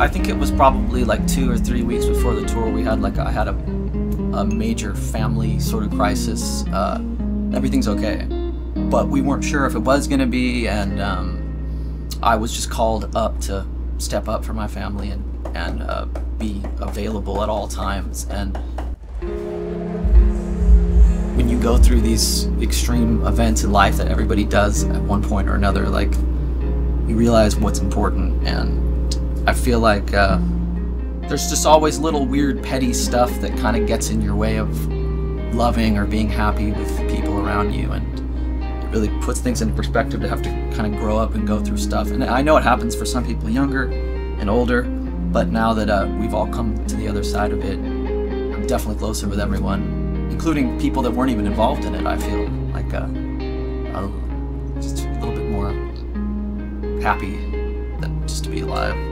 I think it was probably like two or three weeks before the tour. We had like I had a, a major family sort of crisis. Uh, everything's okay, but we weren't sure if it was gonna be, and um, I was just called up to step up for my family and and uh, be available at all times. And when you go through these extreme events in life that everybody does at one point or another, like you realize what's important and I feel like uh, there's just always little weird petty stuff that kind of gets in your way of loving or being happy with people around you and it really puts things into perspective to have to kind of grow up and go through stuff. And I know it happens for some people younger and older but now that uh, we've all come to the other side of it I'm definitely closer with everyone including people that weren't even involved in it I feel like uh, just a little bit more happy just to be alive